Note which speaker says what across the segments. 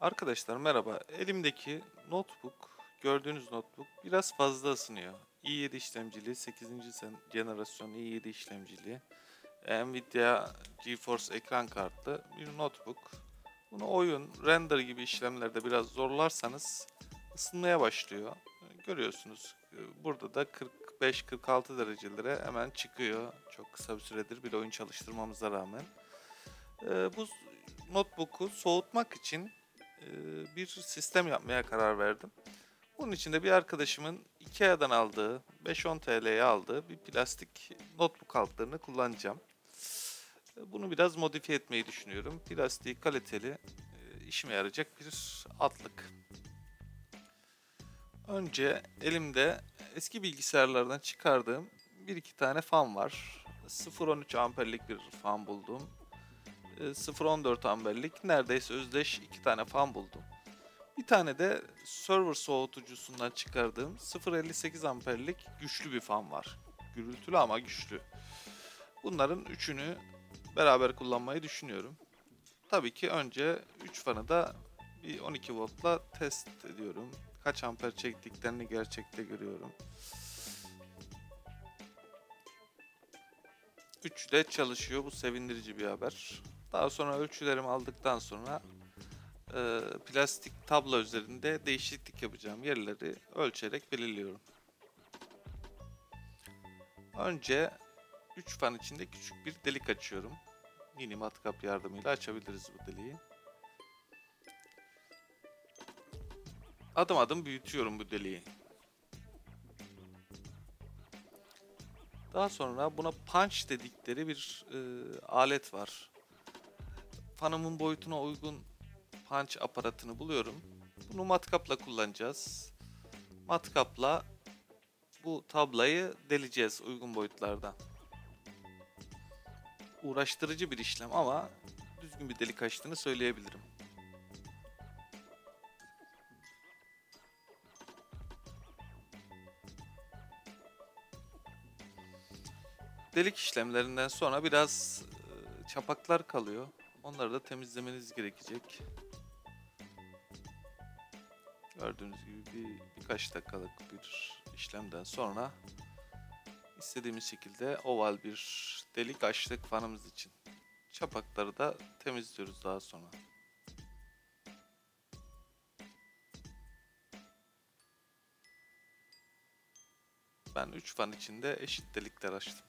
Speaker 1: Arkadaşlar merhaba. Elimdeki notebook, gördüğünüz notebook biraz fazla ısınıyor. i7 işlemcili, 8. sen- jenerasyon i7 işlemcili, Nvidia GeForce ekran kartlı bir notebook. Bunu oyun, render gibi işlemlerde biraz zorlarsanız ısınmaya başlıyor. Görüyorsunuz burada da 45-46 derecelere hemen çıkıyor. Çok kısa bir süredir bir oyun çalıştırmamıza rağmen. E, Bu notebook'u soğutmak için bir sistem yapmaya karar verdim. Bunun için de bir arkadaşımın Ikea'dan aldığı, 5-10 TL'ye aldığı bir plastik notebook altlarını kullanacağım. E, Bunu biraz modifiye etmeyi düşünüyorum. Plastiği kaliteli, e, işime yarayacak bir altlık. Önce elimde eski bilgisayarlardan çıkardığım bir iki tane fan var. 0.13 amperlik bir fan buldum. E, 0.14 amperlik neredeyse özdeş iki tane fan buldum. Bir tane de server soğutucusundan çıkardığım 0.58 amperlik güçlü bir fan var. Gürültülü ama güçlü. Bunların üçünü beraber kullanmayı düşünüyorum. Tabii ki önce 3 fanı da bir 12 voltla test ediyorum. Kaç amper çektiklerini gerçekte görüyorum. Üçü de çalışıyor. Bu sevindirici bir haber. Daha sonra ölçülerimi aldıktan sonra e, plastik tablo üzerinde değişiklik yapacağım yerleri ölçerek belirliyorum. Önce 3 fan içinde küçük bir delik açıyorum. Mini matkap yardımıyla açabiliriz bu deliği. Adım adım büyütüyorum bu deliği. Daha sonra buna punch dedikleri bir e, alet var. Fanımın boyutuna uygun punch aparatını buluyorum. Bunu matkapla kullanacağız. Matkapla bu tablayı deleceğiz uygun boyutlarda. Uğraştırıcı bir işlem ama düzgün bir delik açtığını söyleyebilirim. Delik işlemlerinden sonra biraz e, çapaklar kalıyor. Onları da temizlemeniz gerekecek. Gördüğünüz gibi bir, birkaç dakikalık bir işlemden sonra istediğimiz şekilde oval bir delik açtık fanımız için. Çapakları da temizliyoruz daha sonra. Ben 3 fan içinde eşit delikler açtım.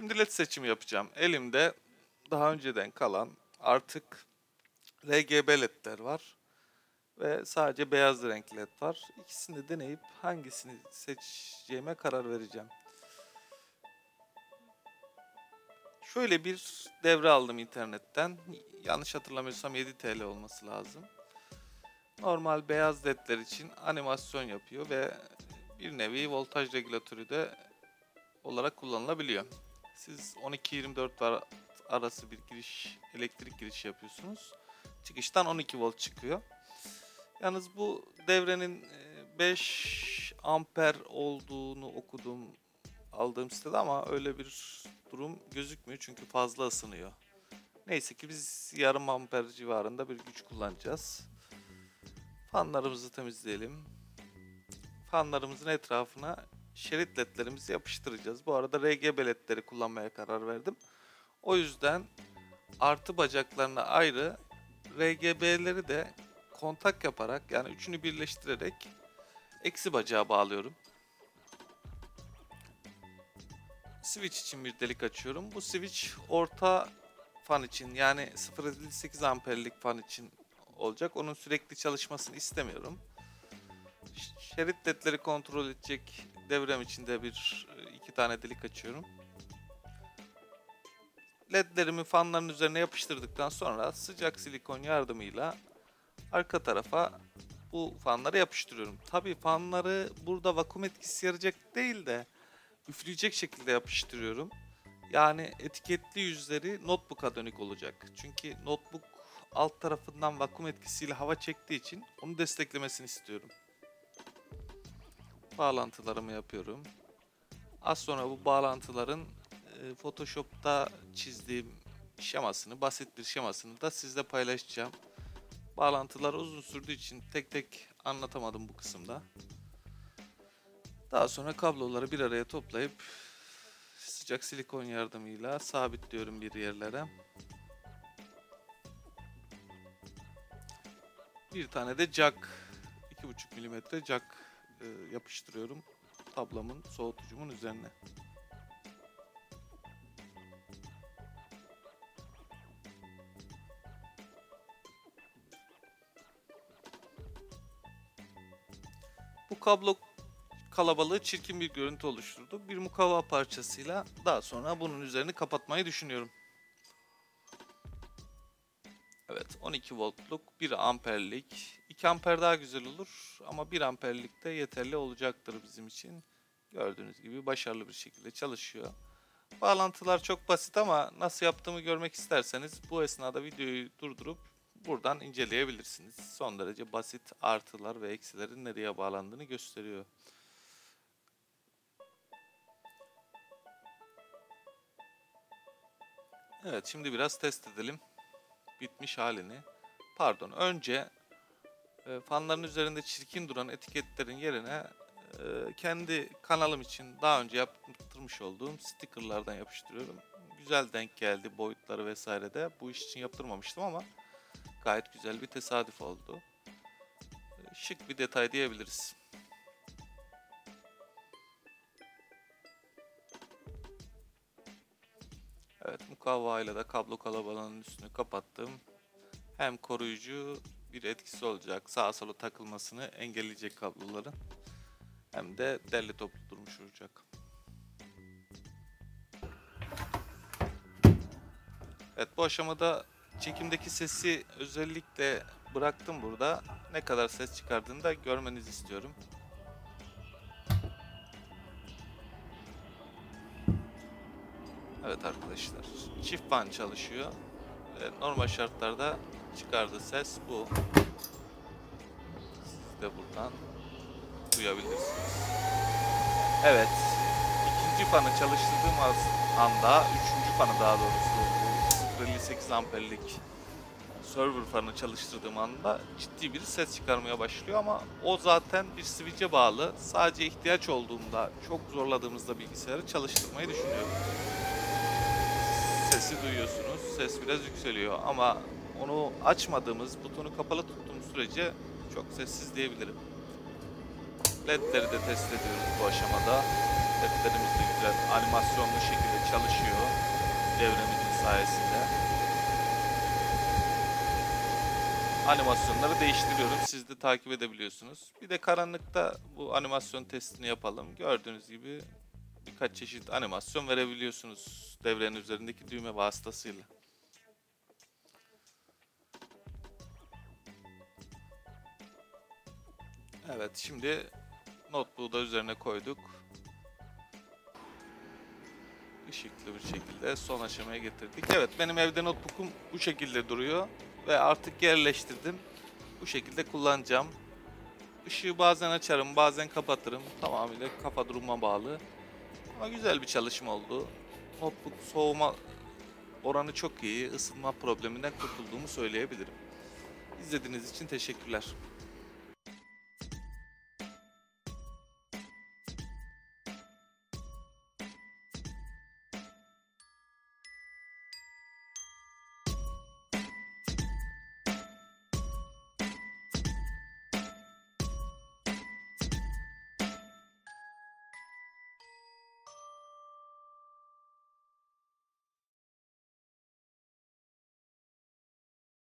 Speaker 1: Şimdi led seçimi yapacağım. Elimde daha önceden kalan artık RGB ledler var. Ve sadece beyaz renk led var. İkisini de deneyip hangisini seçeceğime karar vereceğim. Şöyle bir devre aldım internetten. Yanlış hatırlamıyorsam 7 TL olması lazım. Normal beyaz ledler için animasyon yapıyor ve bir nevi voltaj regülatörü de olarak kullanılabiliyor. Siz 12-24 var arası bir giriş elektrik girişi yapıyorsunuz. Çıkıştan 12 volt çıkıyor. Yalnız bu devrenin e, 5 amper olduğunu okudum aldığım sitede ama öyle bir durum gözükmüyor çünkü fazla ısınıyor. Neyse ki biz yarım amper civarında bir güç kullanacağız. Fanlarımızı temizleyelim. Fanlarımızın etrafına şerit ledlerimizi yapıştıracağız. Bu arada RGB ledleri kullanmaya karar verdim. O yüzden artı bacaklarına ayrı RGB'leri de kontak yaparak yani üçünü birleştirerek eksi bacağa bağlıyorum. Switch için bir delik açıyorum. Bu switch orta fan için yani 0.58 amperlik fan için olacak. Onun sürekli çalışmasını istemiyorum. Şerit ledleri kontrol edecek devrem içinde bir iki tane delik açıyorum. Ledlerimi fanların üzerine yapıştırdıktan sonra sıcak silikon yardımıyla arka tarafa bu fanları yapıştırıyorum. Tabii fanları burada vakum etkisi yarayacak değil de üfleyecek şekilde yapıştırıyorum. Yani etiketli yüzleri notebook'a dönük olacak. Çünkü notebook alt tarafından vakum etkisiyle hava çektiği için onu desteklemesini istiyorum. Bağlantılarımı yapıyorum. Az sonra bu bağlantıların e, Photoshop'ta çizdiğim şemasını, basit bir şemasını da sizle paylaşacağım. Bağlantılar uzun sürdüğü için tek tek anlatamadım bu kısımda. Daha sonra kabloları bir araya toplayıp sıcak silikon yardımıyla sabitliyorum bir yerlere. Bir tane de jack 2,5 milimetre jack e, yapıştırıyorum tablamın soğutucumun üzerine. Bu kablo kalabalığı çirkin bir görüntü oluşturdu. Bir mukavva parçasıyla daha sonra bunun üzerini kapatmayı düşünüyorum. Evet 12 voltluk 1 amperlik 2 amper daha güzel olur ama 1 amperlik de yeterli olacaktır bizim için. Gördüğünüz gibi başarılı bir şekilde çalışıyor. Bağlantılar çok basit ama nasıl yaptığımı görmek isterseniz bu esnada videoyu durdurup buradan inceleyebilirsiniz. Son derece basit artılar ve eksilerin nereye bağlandığını gösteriyor. Evet şimdi biraz test edelim bitmiş halini. Pardon önce e, fanların üzerinde çirkin duran etiketlerin yerine e, kendi kanalım için daha önce yaptırmış olduğum stickerlardan yapıştırıyorum. Güzel denk geldi boyutları vesaire de. Bu iş için yaptırmamıştım ama gayet güzel bir tesadüf oldu. E, şık bir detay diyebiliriz. Evet mukavva ile de kablo kalabalığının üstünü kapattım. Hem koruyucu bir etkisi olacak. Sağa sola takılmasını engelleyecek kabloların. Hem de derli toplu durmuş olacak. Evet bu aşamada çekimdeki sesi özellikle bıraktım burada. Ne kadar ses çıkardığını da görmenizi istiyorum. Evet arkadaşlar. Çift fan çalışıyor. Ve normal şartlarda çıkardığı ses bu. Siz de buradan duyabilirsiniz. Evet. ikinci fanı çalıştırdığım anda, üçüncü fanı daha doğrusu bu 0.58 amperlik server fanı çalıştırdığım anda ciddi bir ses çıkarmaya başlıyor ama o zaten bir switch'e bağlı. Sadece ihtiyaç olduğunda, çok zorladığımızda bilgisayarı çalıştırmayı düşünüyorum sesi duyuyorsunuz. Ses biraz yükseliyor ama onu açmadığımız, butonu kapalı tuttuğumuz sürece çok sessiz diyebilirim. LED'leri de test ediyoruz bu aşamada. LED'lerimiz de güzel animasyonlu şekilde çalışıyor devremizin sayesinde. Animasyonları değiştiriyorum. Siz de takip edebiliyorsunuz. Bir de karanlıkta bu animasyon testini yapalım. Gördüğünüz gibi birkaç çeşit animasyon verebiliyorsunuz devrenin üzerindeki düğme vasıtasıyla. Evet şimdi notebook'u da üzerine koyduk. Işıklı bir şekilde son aşamaya getirdik. Evet benim evde notebook'um bu şekilde duruyor ve artık yerleştirdim. Bu şekilde kullanacağım. Işığı bazen açarım, bazen kapatırım. Tamamıyla kafa duruma bağlı. Ama güzel bir çalışma oldu. Notebook soğuma oranı çok iyi. Isınma probleminden kurtulduğumu söyleyebilirim. İzlediğiniz için teşekkürler.